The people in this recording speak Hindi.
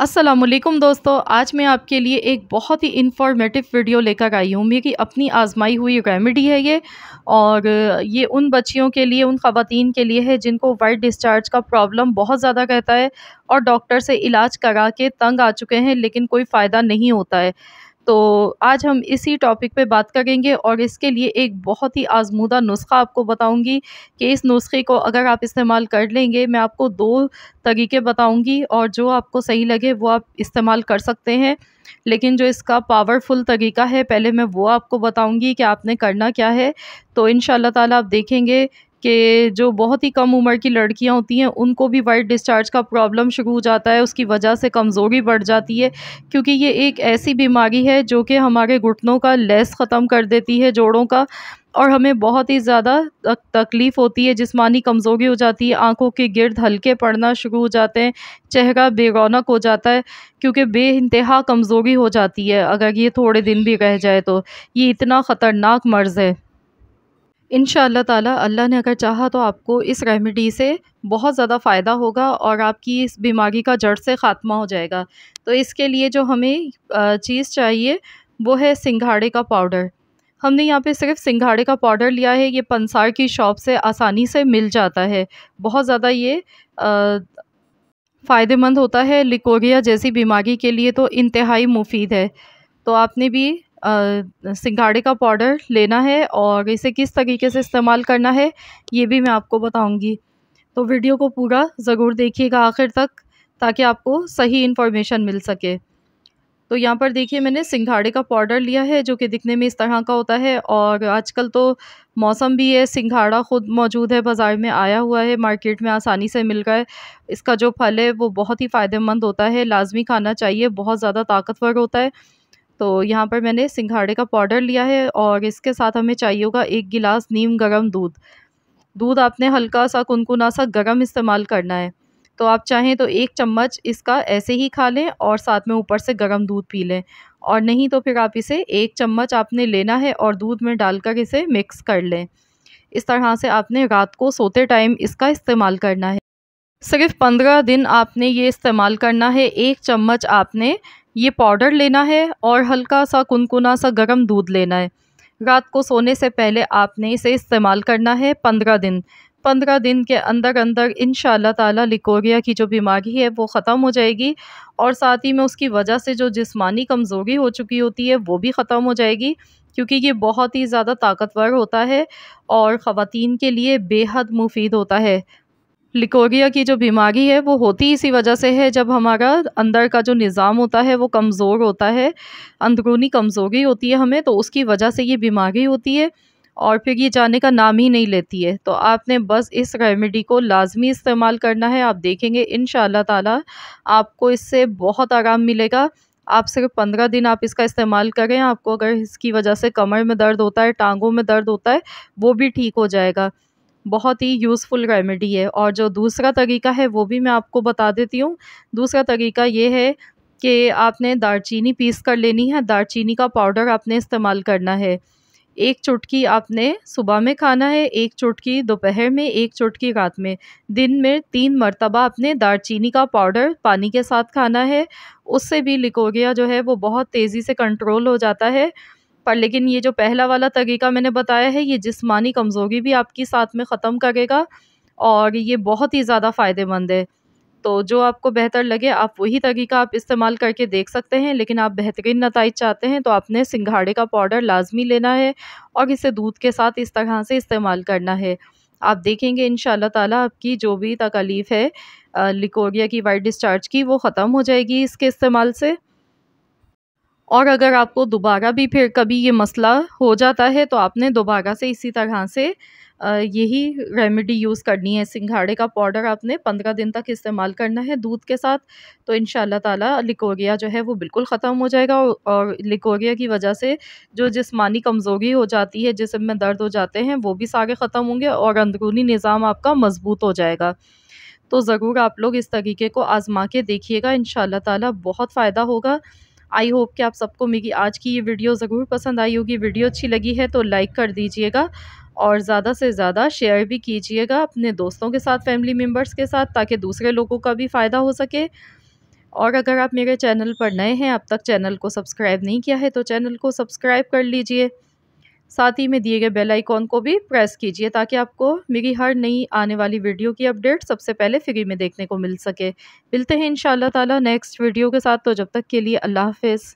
असलमुम दोस्तों, आज मैं आपके लिए एक बहुत ही इन्फॉर्मेटिव वीडियो लेकर आई हूँ। मेरी अपनी आजमाई हुई रेमेडी है ये। और ये उन बच्चियों के लिए, उन ख़वातीन के लिए है जिनको वाइट डिस्चार्ज का प्रॉब्लम बहुत ज़्यादा रहता है और डॉक्टर से इलाज करा के तंग आ चुके हैं, लेकिन कोई फ़ायदा नहीं होता है। तो आज हम इसी टॉपिक पे बात करेंगे और इसके लिए एक बहुत ही आजमूदा नुस्खा आपको बताऊँगी कि इस नुस्खे को अगर आप इस्तेमाल कर लेंगे, मैं आपको दो तरीके बताऊँगी और जो आपको सही लगे वो आप इस्तेमाल कर सकते हैं। लेकिन जो इसका पावरफुल तरीका है, पहले मैं वो आपको बताऊँगी कि आपने करना क्या है। तो इन ताला आप देखेंगे कि जो बहुत ही कम उम्र की लड़कियाँ होती हैं, उनको भी वाइट डिस्चार्ज का प्रॉब्लम शुरू हो जाता है, उसकी वजह से कमज़ोरी बढ़ जाती है, क्योंकि ये एक ऐसी बीमारी है जो कि हमारे घुटनों का लेस ख़त्म कर देती है, जोड़ों का, और हमें बहुत ही ज़्यादा तकलीफ़ होती है, जिस्मानी कमज़ोरी हो जाती है, आँखों के गिर्द हल्के पड़ना शुरू हो जाते हैं, चेहरा बेरौनक हो जाता है, क्योंकि बे इंतहा कमज़ोरी हो जाती है, अगर ये थोड़े दिन भी रह जाए तो ये इतना ख़तरनाक मर्ज़ है। इन ताला, अल्लाह ने अगर चाहा तो आपको इस रेमेडी से बहुत ज़्यादा फ़ायदा होगा और आपकी इस बीमारी का जड़ से ख़ात्मा हो जाएगा। तो इसके लिए जो हमें चीज़ चाहिए, वो है सिंघाड़े का पाउडर। हमने यहाँ पे सिर्फ़ सिंघाड़े का पाउडर लिया है, ये पंसार की शॉप से आसानी से मिल जाता है। बहुत ज़्यादा ये फ़ायदेमंद होता है लिकोरिया जैसी बीमारी के लिए तो इंतहाई मुफीद है। तो आपने भी सिंघाड़े का पाउडर लेना है और इसे किस तरीके से इस्तेमाल करना है, ये भी मैं आपको बताऊँगी। तो वीडियो को पूरा ज़रूर देखिएगा आखिर तक, ताकि आपको सही इन्फॉर्मेशन मिल सके। तो यहाँ पर देखिए मैंने सिंघाड़े का पाउडर लिया है, जो कि दिखने में इस तरह का होता है, और आजकल तो मौसम भी है, सिंघाड़ा ख़ुद मौजूद है, बाज़ार में आया हुआ है मार्केट में आसानी से मिल रहा है। इसका जो फल है, वो बहुत ही फ़ायदेमंद होता है, लाजमी खाना चाहिए, बहुत ज़्यादा ताकतवर होता है। तो यहाँ पर मैंने सिंघाड़े का पाउडर लिया है और इसके साथ हमें चाहिए होगा एक गिलास नीम गरम दूध। दूध आपने हल्का सा कुनकुना सा गरम इस्तेमाल करना है। तो आप चाहें तो एक चम्मच इसका ऐसे ही खा लें और साथ में ऊपर से गर्म दूध पी लें। और नहीं तो फिर आप इसे एक चम्मच आपने लेना है और दूध में डालकर इसे मिक्स कर लें। इस तरह से आपने रात को सोते टाइम इसका इस्तेमाल करना है। सिर्फ़ पंद्रह दिन आपने ये इस्तेमाल करना है। एक चम्मच आपने ये पाउडर लेना है और हल्का सा कुनकुना सा गर्म दूध लेना है। रात को सोने से पहले आपने इसे इस्तेमाल करना है पंद्रह दिन। पंद्रह दिन के अंदर अंदर इन ताला लिकोरिया की जो बीमारी है वो ख़त्म हो जाएगी और साथ ही में उसकी वजह से जो जिस्मानी कमज़ोरी हो चुकी होती है वो भी ख़त्म हो जाएगी क्योंकि ये बहुत ही ज़्यादा ताकतवर होता है और ख़वातीन के लिए बेहद मुफीद होता है। लिकोरिया की जो बीमारी है, वो होती इसी वजह से है, जब हमारा अंदर का जो निज़ाम होता है, वो कमज़ोर होता है, अंदरूनी कमज़ोरी होती है हमें तो उसकी वजह से ये बीमारी होती है और फिर ये जाने का नाम ही नहीं लेती है। तो आपने बस इस रेमेडी को लाजमी इस्तेमाल करना है, आप देखेंगे इन ताला आपको इससे बहुत आराम मिलेगा। आप सिर्फ़ पंद्रह दिन आप इसका इस्तेमाल करें, आपको अगर इसकी वजह से कमर में दर्द होता है, टांगों में दर्द होता है, वो भी ठीक हो जाएगा। बहुत ही यूज़फुल रेमेडी है। और जो दूसरा तरीका है, वो भी मैं आपको बता देती हूँ। दूसरा तरीका ये है कि आपने दालचीनी पीस कर लेनी है। दालचीनी का पाउडर आपने इस्तेमाल करना है। एक चुटकी आपने सुबह में खाना है, एक चुटकी दोपहर में, एक चुटकी रात में। दिन में तीन मरतबा आपने दालचीनी का पाउडर पानी के साथ खाना है। उससे भी लिकोरिया जो है, वो बहुत तेज़ी से कंट्रोल हो जाता है। पर लेकिन ये जो पहला वाला तरीका मैंने बताया है, ये जिस्मानी कमज़ोरी भी आपकी साथ में ख़त्म करेगा और ये बहुत ही ज़्यादा फ़ायदेमंद है। तो जो आपको बेहतर लगे, आप वही तरीका आप इस्तेमाल करके देख सकते हैं, लेकिन आप बेहतरीन नतज चाहते हैं तो आपने सिंघाड़े का पाउडर लाजमी लेना है और इसे दूध के साथ इस तरह से इस्तेमाल करना है। आप देखेंगे इन ताला आपकी जो भी तकलीफ़ है लिकोरिया की वाइट डिस्चार्ज की, वो ख़त्म हो जाएगी इसके इस्तेमाल से। और अगर आपको दोबारा भी फिर कभी ये मसला हो जाता है तो आपने दोबारा से इसी तरह से यही रेमेडी यूज़ करनी है। सिंघाड़े का पाउडर आपने पंद्रह दिन तक इस्तेमाल करना है दूध के साथ तो इन ताला लिकोरिया जो है वो बिल्कुल ख़त्म हो जाएगा और लिकोरिया की वजह से जो जिस्मानी कमज़ोरी हो जाती है, जिसम में दर्द हो जाते हैं, वो भी सारे ख़त्म होंगे और अंदरूनी निज़ाम आपका मज़बूत हो जाएगा। तो ज़रूर आप लोग इस तरीके को आज़मा के देखिएगा इन ताला बहुत फ़ायदा होगा। आई होप कि आप सबको मेरी आज की ये वीडियो ज़रूर पसंद आई होगी। वीडियो अच्छी लगी है तो लाइक कर दीजिएगा और ज़्यादा से ज़्यादा शेयर भी कीजिएगा अपने दोस्तों के साथ, फैमिली मेंबर्स के साथ, ताकि दूसरे लोगों का भी फ़ायदा हो सके। और अगर आप मेरे चैनल पर नए हैं, अब तक चैनल को सब्सक्राइब नहीं किया है तो चैनल को सब्सक्राइब कर लीजिए। साथ ही में दिए गए बेल आइकॉन को भी प्रेस कीजिए ताकि आपको मेरी हर नई आने वाली वीडियो की अपडेट सबसे पहले फ्री में देखने को मिल सके। मिलते हैं इन ताला नेक्स्ट वीडियो के साथ। तो जब तक के लिए अल्लाह हाफिज़।